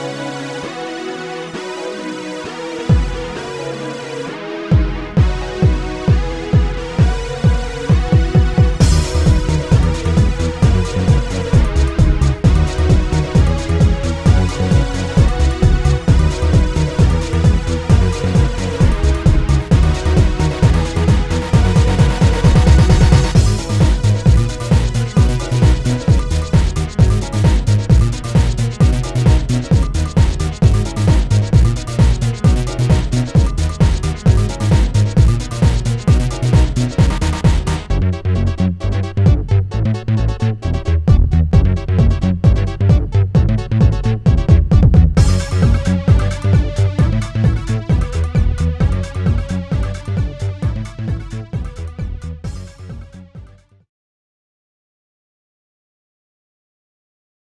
Bye.